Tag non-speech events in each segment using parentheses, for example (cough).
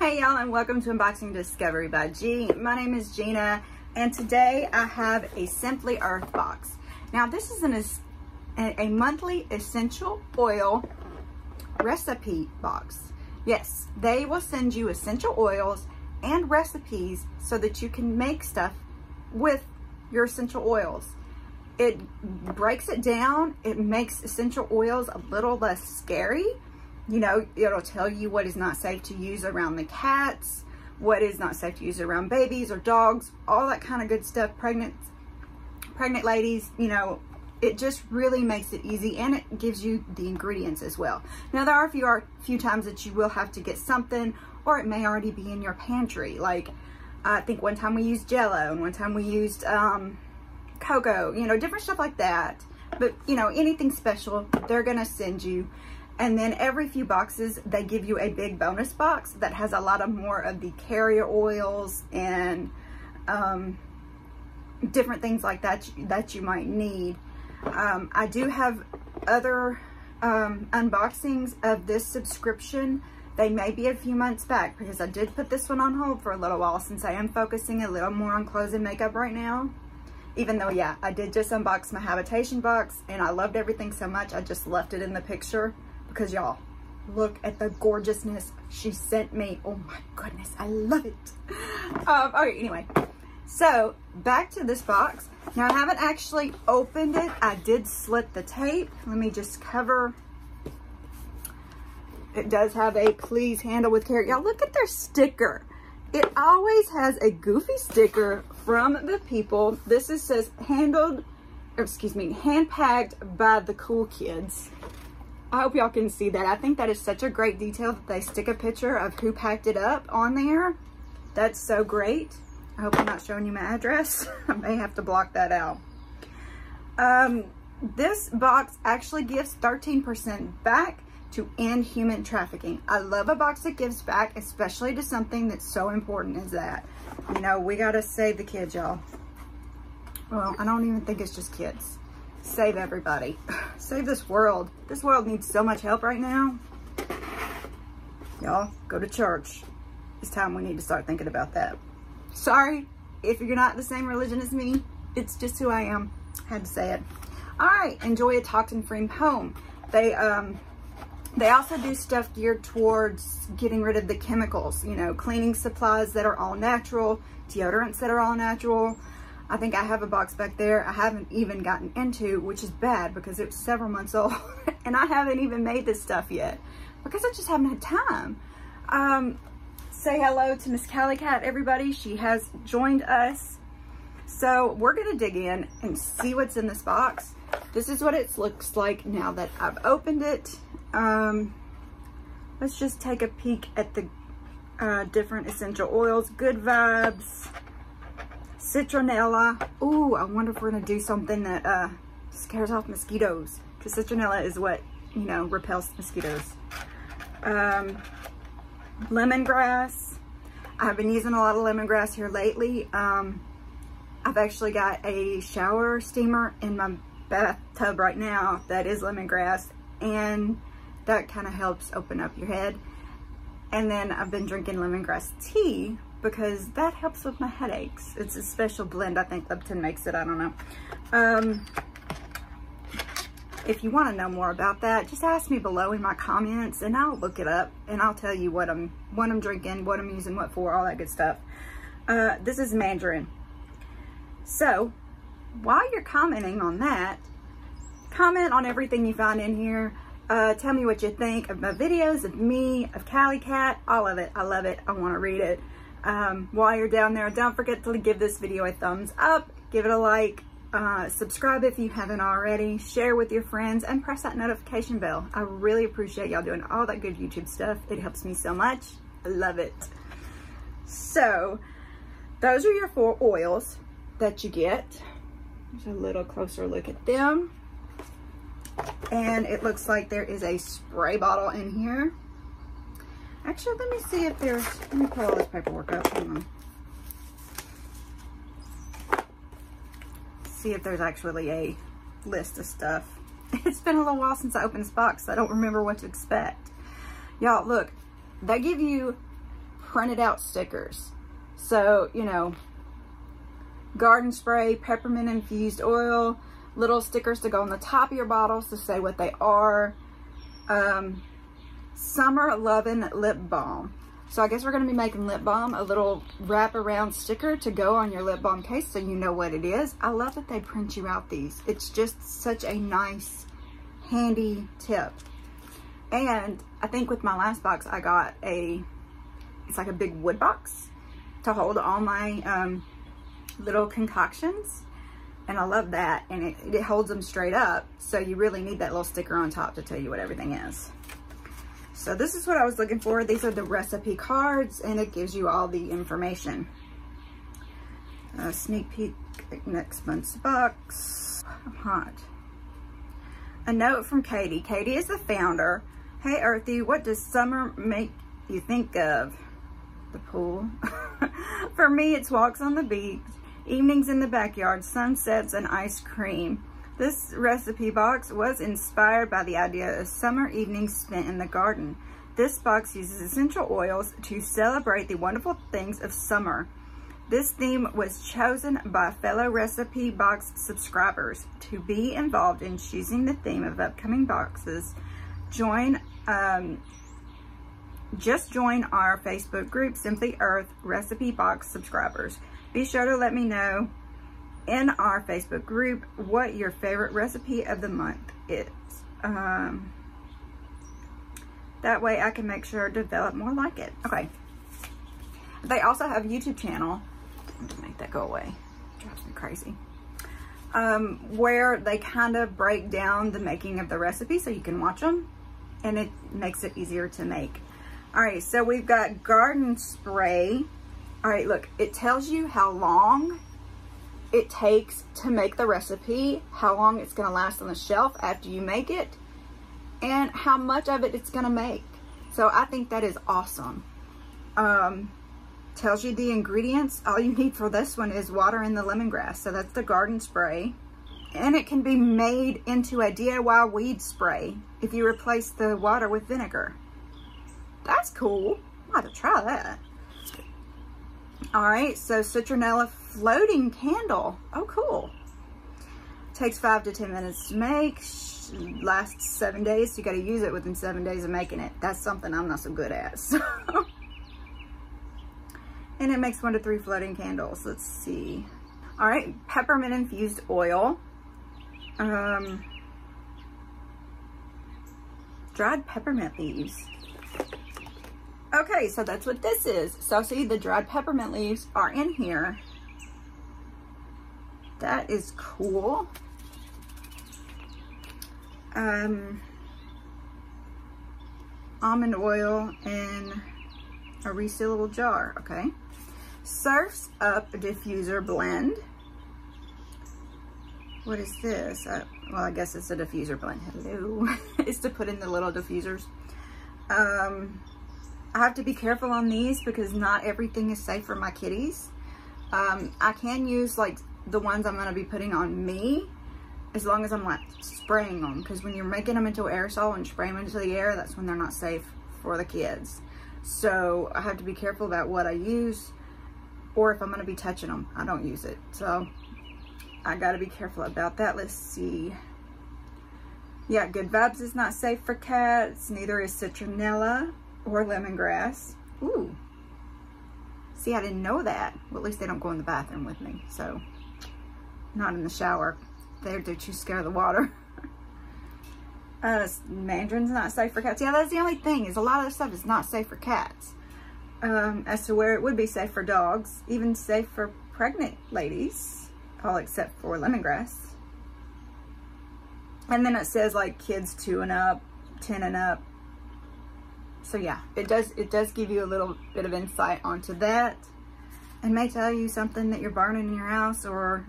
Hey y'all and welcome to Unboxing Discovery by G. My name is Gina and today I have a Simply Earth box. Now this is an, a monthly essential oil recipe box. Yes, they will send you essential oils and recipes so that you can make stuff with your essential oils. It breaks it down. It makes essential oils a little less scary. You know, it'll tell you what is not safe to use around the cats, what is not safe to use around babies or dogs, all that kind of good stuff. Pregnant, pregnant ladies, you know, it just really makes it easy and it gives you the ingredients as well. Now there are a few, are, few times that you will have to get something or it may already be in your pantry. Like I think one time we used Jello and one time we used um, cocoa, you know, different stuff like that. But, you know, anything special, they're to send you. And then every few boxes, they give you a big bonus box that has a lot of more of the carrier oils and um, different things like that that you might need. Um, I do have other um, unboxings of this subscription. They may be a few months back because I did put this one on hold for a little while since I am focusing a little more on clothes and makeup right now even though, yeah, I did just unbox my habitation box and I loved everything so much, I just left it in the picture because y'all, look at the gorgeousness she sent me. Oh my goodness, I love it. Um, okay, anyway, so back to this box. Now I haven't actually opened it. I did slit the tape. Let me just cover. It does have a please handle with care. Y'all look at their sticker. It always has a goofy sticker from the people. This is says handled, excuse me, hand packed by the cool kids. I hope y'all can see that. I think that is such a great detail that they stick a picture of who packed it up on there. That's so great. I hope I'm not showing you my address. (laughs) I may have to block that out. Um, this box actually gives 13% back to end human trafficking. I love a box that gives back, especially to something that's so important as that. You know, we got to save the kids, y'all. Well, I don't even think it's just kids. Save everybody. (sighs) Save this world. This world needs so much help right now. Y'all, go to church. It's time we need to start thinking about that. Sorry if you're not the same religion as me. It's just who I am. Had to say it. All right, enjoy a toxin-free home. They um, they also do stuff geared towards getting rid of the chemicals, you know, cleaning supplies that are all natural, deodorants that are all natural. I think I have a box back there I haven't even gotten into, which is bad because it's several months old (laughs) and I haven't even made this stuff yet because I just haven't had time. Um, say hello to Miss Cali Cat, everybody. She has joined us. So we're gonna dig in and see what's in this box. This is what it looks like now that I've opened it. Um, let's just take a peek at the uh, different essential oils. Good Vibes, Citronella. Ooh, I wonder if we're gonna do something that uh, scares off mosquitoes. Because citronella is what, you know, repels mosquitoes. Um, lemongrass. I've been using a lot of lemongrass here lately. Um, I've actually got a shower steamer in my bathtub right now that is lemongrass. And that kind of helps open up your head. And then I've been drinking lemongrass tea because that helps with my headaches. It's a special blend. I think Lipton makes it. I don't know. Um, if you want to know more about that, just ask me below in my comments and I'll look it up and I'll tell you what I'm, what I'm drinking, what I'm using, what for, all that good stuff. Uh, this is mandarin. So while you're commenting on that, comment on everything you find in here. Uh, tell me what you think of my videos, of me, of Cali Cat, all of it. I love it. I want to read it. Um, while you're down there, don't forget to give this video a thumbs up, give it a like, uh, subscribe if you haven't already, share with your friends, and press that notification bell. I really appreciate y'all doing all that good YouTube stuff. It helps me so much. I love it. So, those are your four oils that you get. There's a little closer look at them. And it looks like there is a spray bottle in here. Actually, let me see if there's, let me pull all this paperwork up. Hang on. See if there's actually a list of stuff. (laughs) It's been a little while since I opened this box, so I don't remember what to expect. Y'all, look, they give you printed out stickers. So, you know, garden spray, peppermint infused oil, little stickers to go on the top of your bottles to say what they are. Um, Summer Lovin' Lip Balm. So I guess we're going to be making lip balm, a little wraparound sticker to go on your lip balm case so you know what it is. I love that they print you out these. It's just such a nice, handy tip. And I think with my last box, I got a, it's like a big wood box to hold all my um, little concoctions. And I love that. And it, it holds them straight up. So you really need that little sticker on top to tell you what everything is. So this is what I was looking for. These are the recipe cards and it gives you all the information. A sneak peek next month's box. I'm hot. A note from Katie. Katie is the founder. Hey Earthy, what does summer make you think of? The pool. (laughs) for me, it's walks on the beach, evenings in the backyard, sunsets, and ice cream. This recipe box was inspired by the idea of summer evenings spent in the garden. This box uses essential oils to celebrate the wonderful things of summer. This theme was chosen by fellow Recipe Box subscribers. To be involved in choosing the theme of upcoming boxes, join um, just join our Facebook group, Simply Earth Recipe Box subscribers. Be sure to let me know in our Facebook group what your favorite recipe of the month is. Um, that way I can make sure to develop more like it. Okay. They also have a YouTube channel. make that go away. Drives me crazy. Um, where they kind of break down the making of the recipe so you can watch them. And it makes it easier to make. All right, so we've got garden spray. All right, look, it tells you how long it takes to make the recipe, how long it's gonna last on the shelf after you make it, and how much of it it's gonna make. So I think that is awesome. Um, tells you the ingredients. All you need for this one is water and the lemongrass. So that's the garden spray. And it can be made into a DIY weed spray if you replace the water with vinegar. That's cool. I'll have to try that. All right, so citronella floating candle. Oh, cool. Takes five to 10 minutes to make. Lasts seven days. So you got to use it within seven days of making it. That's something I'm not so good at. (laughs) So. and it makes one to three floating candles. Let's see. All right, peppermint infused oil. Um, dried peppermint leaves. Okay, so that's what this is. So see, the dried peppermint leaves are in here. That is cool. Um, almond oil in a resealable jar, okay. Surf's Up Diffuser Blend. What is this? Uh, well, I guess it's a diffuser blend. Hello. (laughs) it's to put in the little diffusers. Um, I have to be careful on these because not everything is safe for my kitties. Um, I can use like the ones I'm going to be putting on me as long as I'm like spraying them because when you're making them into aerosol and spraying them into the air, that's when they're not safe for the kids. So I have to be careful about what I use or if I'm going to be touching them, I don't use it. So I got to be careful about that. Let's see. Yeah, Good Vibes is not safe for cats. Neither is citronella or lemongrass. Ooh. See, I didn't know that. Well, at least they don't go in the bathroom with me. So, not in the shower. They're, they're too scared of the water. (laughs) uh, mandarin's not safe for cats. Yeah, that's the only thing is a lot of the stuff is not safe for cats. Um, as to where it would be safe for dogs, even safe for pregnant ladies, all except for lemongrass. And then it says like kids two and up, 10 and up, so yeah, it does it does give you a little bit of insight onto that. And may tell you something that you're burning in your house or,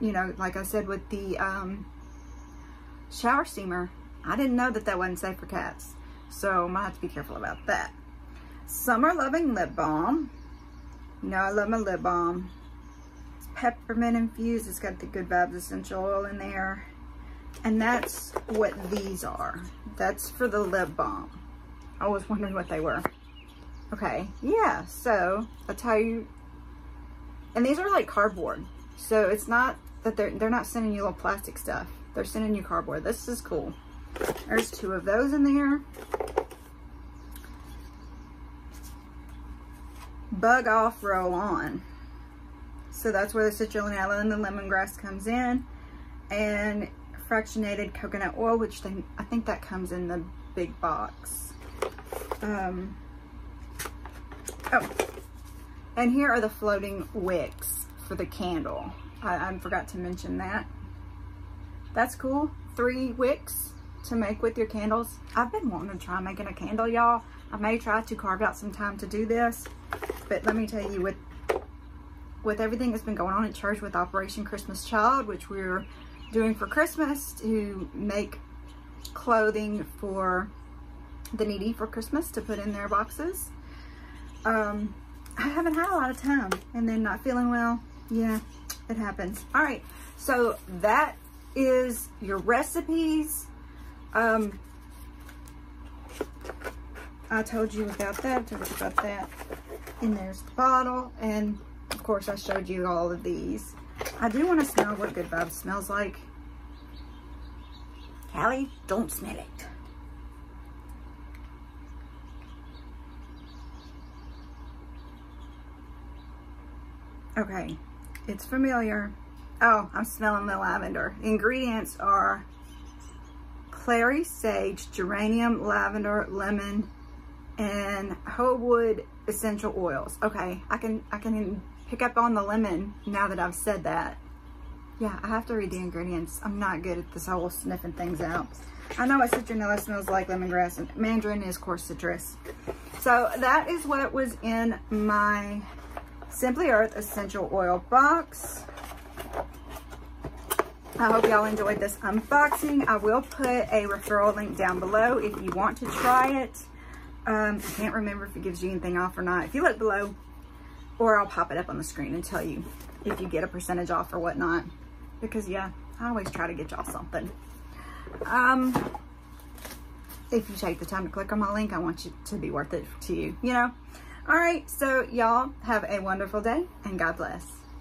you know, like I said with the um, shower steamer, I didn't know that that wasn't safe for cats. So I might have to be careful about that. Summer Loving Lip Balm. You know I love my lip balm. It's peppermint infused. It's got the Good Vibes Essential Oil in there. And that's what these are. That's for the lip balm. I was wondering what they were. Okay, yeah, so that's how you, and these are like cardboard. So it's not that they're, they're not sending you little plastic stuff. They're sending you cardboard. This is cool. There's two of those in there. Bug off, roll on. So that's where the citronella and the lemongrass comes in. And fractionated coconut oil, which they, I think that comes in the big box. Um, oh, and here are the floating wicks for the candle. I, I forgot to mention that. That's cool. Three wicks to make with your candles. I've been wanting to try making a candle, y'all. I may try to carve out some time to do this, but let me tell you, with with everything that's been going on at church with Operation Christmas Child, which we're doing for Christmas to make clothing for the needy for Christmas to put in their boxes. Um, I haven't had a lot of time and then not feeling well. Yeah, it happens. All right, so that is your recipes. Um, I told you about that, told you about that. And there's the bottle. And of course I showed you all of these. I do want to smell what Good Vibes smells like. Callie, don't smell it. Okay, it's familiar. Oh, I'm smelling the lavender. Ingredients are clary sage, geranium, lavender, lemon, and ho wood essential oils. Okay, I can I can pick up on the lemon now that I've said that. Yeah, I have to read the ingredients. I'm not good at this whole sniffing things out. I know what citronella smells like lemongrass and mandarin is coarse citrus. So that is what was in my Simply Earth Essential Oil box. I hope y'all enjoyed this unboxing. I will put a referral link down below if you want to try it. Um, I can't remember if it gives you anything off or not. If you look below, or I'll pop it up on the screen and tell you if you get a percentage off or whatnot. Because yeah, I always try to get y'all something. Um, if you take the time to click on my link, I want you to be worth it to you, you know? All right, so y'all have a wonderful day and God bless.